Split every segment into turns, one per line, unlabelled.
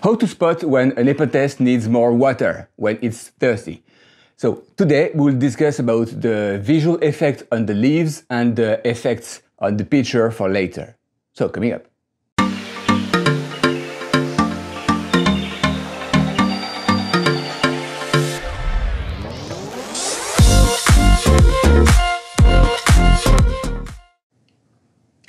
How to spot when a Nepenthes needs more water, when it's thirsty. So today we'll discuss about the visual effect on the leaves and the effects on the pitcher for later. So coming up.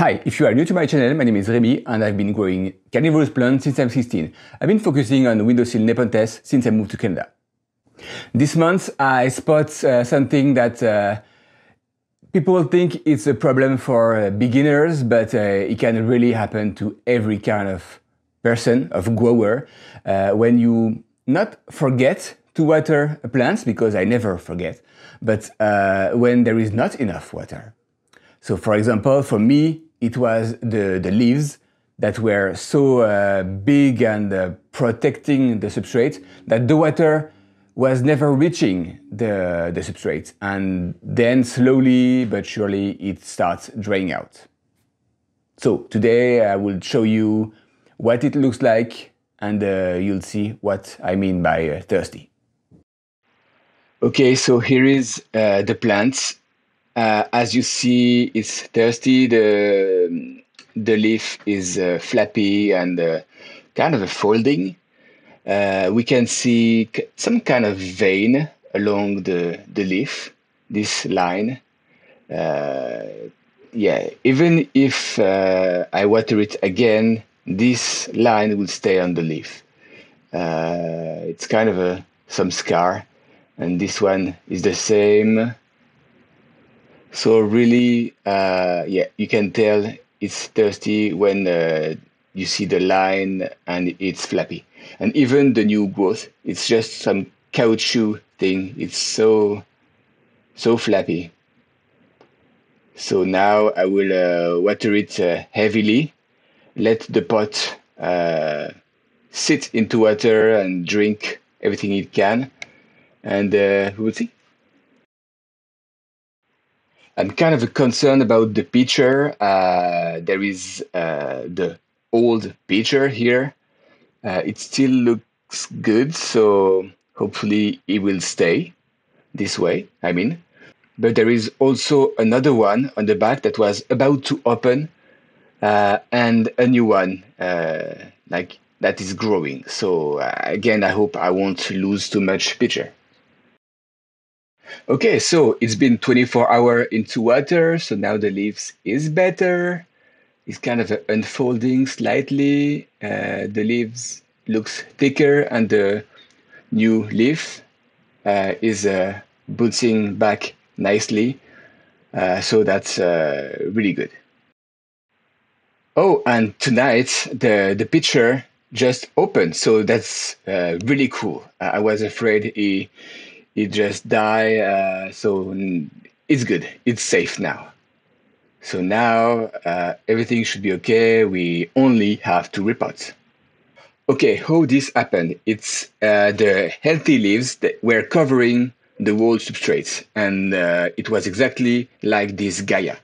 Hi, if you are new to my channel, my name is Remy and I've been growing carnivorous plants since I'm 16. I've been focusing on windowsill Nepenthes since I moved to Canada. This month I spot uh, something that uh, people think it's a problem for uh, beginners, but uh, it can really happen to every kind of person, of grower, uh, when you not forget to water plants, because I never forget, but uh, when there is not enough water. So for example, for me, it was the, the leaves that were so uh, big and uh, protecting the substrate that the water was never reaching the, the substrate. And then slowly but surely it starts drying out. So today I will show you what it looks like and uh, you'll see what I mean by uh, thirsty. Okay, so here is uh, the plant uh, as you see, it's thirsty. The the leaf is uh, flappy and uh, kind of a folding. Uh, we can see some kind of vein along the the leaf. This line. Uh, yeah, even if uh, I water it again, this line will stay on the leaf. it's kind of a some scar, and this one is the same so really, uh, yeah, you can tell it's thirsty when uh, you see the line and it's flappy. And even the new growth, it's just some caoutchouc thing. It's so, so flappy. So now I will uh, water it uh, heavily, let the pot uh, sit into water and drink everything it can, and uh, we will see. I'm kind of concerned about the pitcher. Uh, there is uh, the old pitcher here. Uh, it still looks good, so hopefully it will stay this way. I mean, but there is also another one on the back that was about to open, uh, and a new one uh, like that is growing. So uh, again, I hope I won't lose too much pitcher. Okay, so it's been 24 hours into water, so now the leaves is better. It's kind of unfolding slightly. Uh, the leaves looks thicker, and the new leaf uh, is uh, bouncing back nicely. Uh, so that's uh, really good. Oh, and tonight the the pitcher just opened, so that's uh, really cool. I was afraid he he just died. Uh, so it's good. It's safe now. So now uh, everything should be okay. We only have to repot. Okay, how this happened? It's uh, the healthy leaves that were covering the whole substrate, and uh, it was exactly like this Gaia.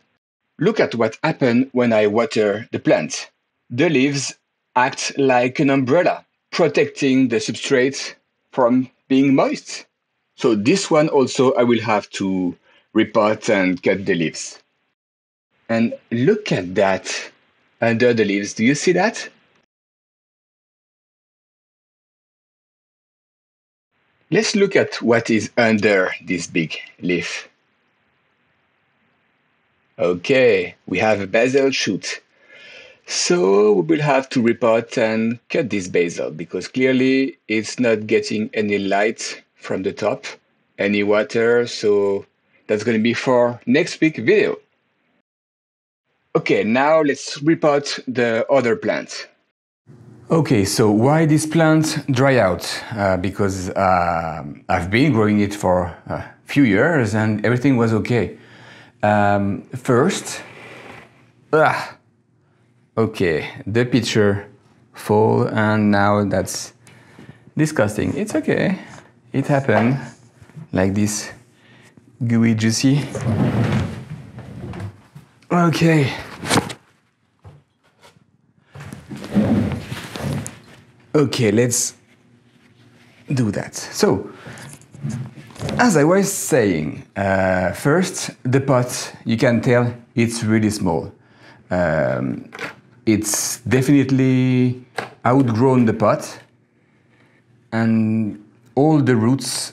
Look at what happened when I water the plant. The leaves act like an umbrella, protecting the substrate from being moist. So this one also I will have to repot and cut the leaves. And look at that under the leaves. Do you see that? Let's look at what is under this big leaf. Okay, we have a basal shoot. So we will have to repot and cut this basil because clearly it's not getting any light from the top, any water. So that's going to be for next week video. Okay, now let's repot the other plant. Okay, so why this plant dry out? Uh, because uh, I've been growing it for a few years and everything was okay. Um, first, ah, okay, the pitcher fall and now that's disgusting. It's okay it happened like this gooey juicy okay Okay, let's do that. So, as I was saying, uh, first, the pot, you can tell it's really small. Um, it's definitely outgrown the pot, and all the roots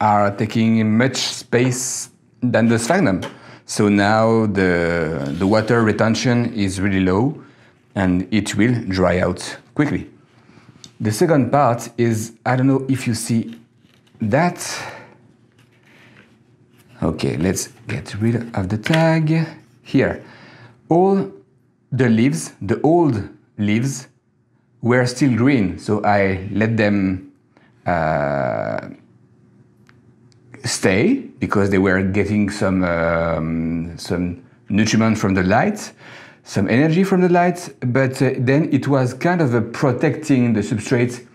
are taking much space than the sphagnum. So now the, the water retention is really low and it will dry out quickly. The second part is, I don't know if you see that. Okay, let's get rid of the tag. Here, all the leaves, the old leaves, were still green, so I let them uh, stay because they were getting some um, some nutriment from the light some energy from the light, but uh, then it was kind of protecting the substrate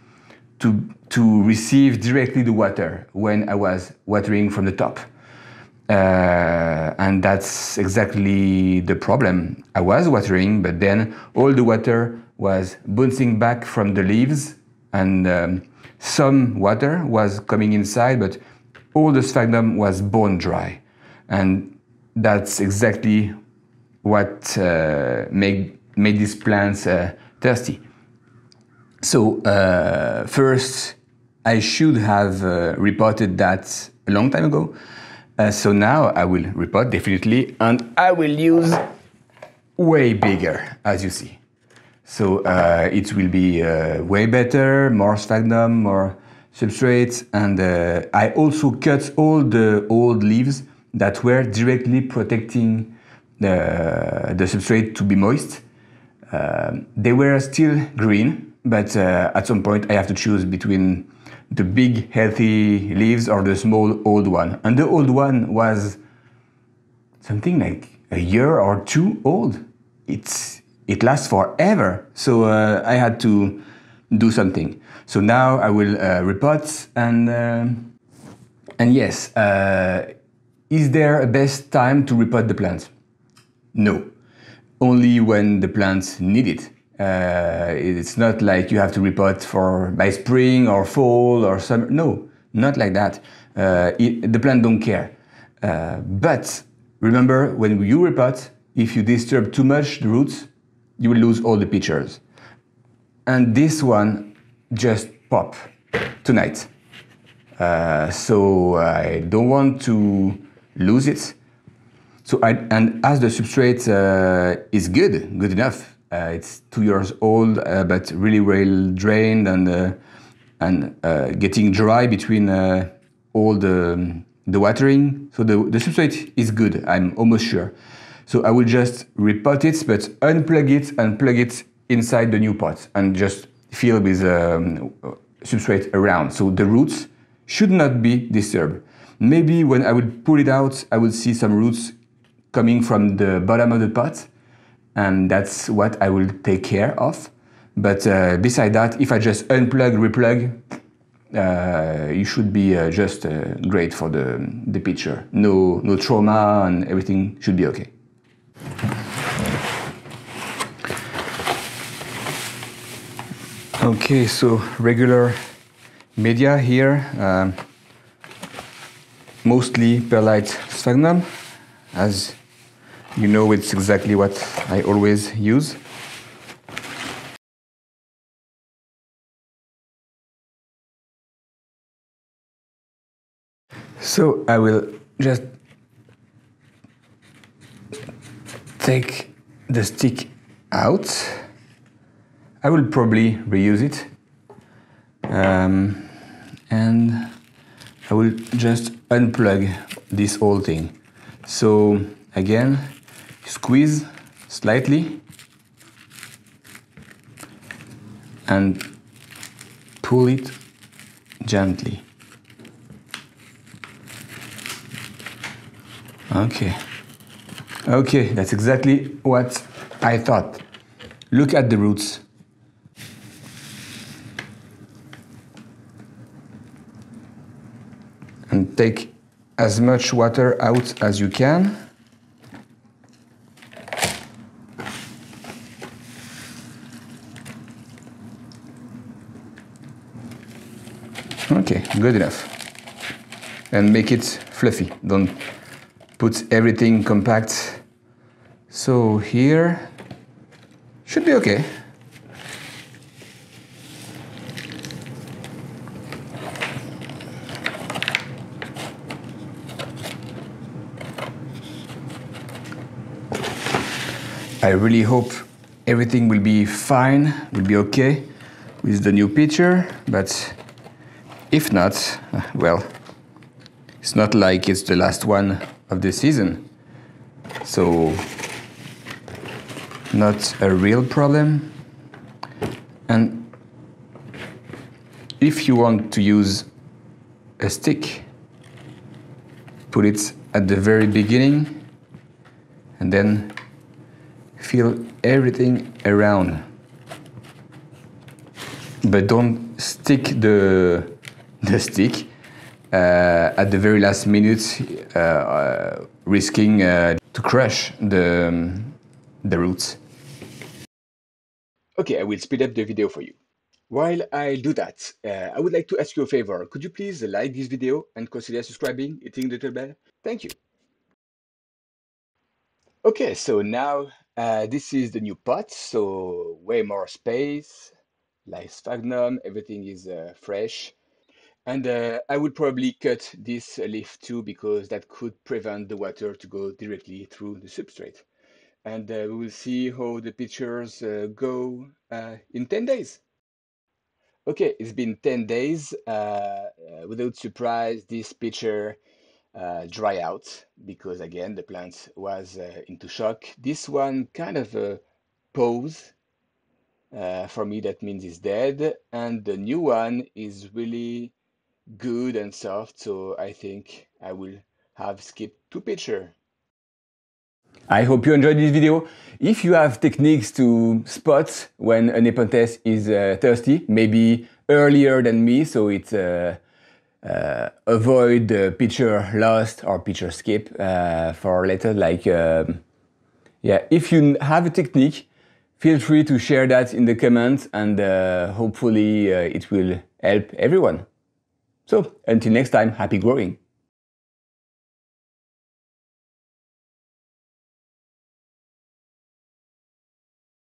to, to receive directly the water when I was watering from the top. Uh, and that's exactly the problem. I was watering, but then all the water was bouncing back from the leaves, and um, some water was coming inside, but all the sphagnum was bone dry. And that's exactly what uh, made, made these plants uh, thirsty. So uh, first, I should have uh, repotted that a long time ago. Uh, so now I will repot definitely, and I will use way bigger, as you see. So uh, it will be way better, more sphagnum, more substrate, and I also cut all the old leaves that were directly protecting the, the substrate to be moist. Uh, they were still green, but uh, at some point I have to choose between the big healthy leaves or the small old one. And the old one was something like a year or two old. It's, it lasts forever. So uh, I had to do something. So now I will uh, repot and, uh, and yes, uh, is there a best time to repot the plants? No, only when the plants need it. Uh, it's not like you have to repot for by spring or fall or summer. No, not like that. It, the plant don't care. But remember, when you repot, if you disturb too much the roots, you will lose all the pitchers. And this one just pop tonight. Uh, so I don't want to lose it. So I, and as the substrate uh, is good, good enough, uh, it's two years old, uh, but really well drained and uh, and uh, getting dry between all the the watering. So the the substrate is good. I'm almost sure. So I will just repot it, but unplug it and plug it inside the new pot and just fill with um, substrate around. So the roots should not be disturbed. Maybe when I would pull it out, I would see some roots coming from the bottom of the pot and that's what I will take care of. But uh, beside that, if I just unplug, replug, uh, you should be uh, just uh, great for the, the pitcher. No, no trauma and everything should be okay. Okay, so regular media here, um, mostly perlite sphagnum, as you know it's exactly what I always use. So I will just take the stick out. I will probably reuse it. Um, and I will just unplug this whole thing. So again, squeeze slightly and pull it gently. Okay. Okay, that's exactly what I thought. Look at the roots. And take as much water out as you can. Okay, good enough. And make it fluffy. Don't put everything compact. So here should be okay. I really hope everything will be fine, will be okay with the new pitcher, but if not, well, it's not like it's the last one of the season. So, not a real problem. And if you want to use a stick, put it at the very beginning and then feel everything around. But don't stick the, the stick at the very last minute, uh, uh, risking uh, to crush the, um, the roots. Okay, I will speed up the video for you. While I do that, uh, I would like to ask you a favor. Could you please like this video and consider subscribing, hitting the little bell? Thank you. Okay, so now uh, this is the new pot, so way more space, like sphagnum, everything is uh, fresh. And uh, I would probably cut this leaf too because that could prevent the water to go directly through the substrate. And uh, we will see how the pitchers uh, go uh, in 10 days. Okay, it's been 10 days. without surprise, this pitcher uh, dry out because again the plant was uh, into shock. This one kind of a pause. Uh, for me that means it's dead and the new one is really good and soft so I think I will have skipped two pitcher. I hope you enjoyed this video. If you have techniques to spot when a Nepenthes is uh, thirsty, maybe earlier than me, so it's uh, uh, avoid the pitcher lost or pitcher skip uh, for later. Like, um, yeah, if you have a technique, feel free to share that in the comments and uh, hopefully uh, it will help everyone. So until next time, happy growing.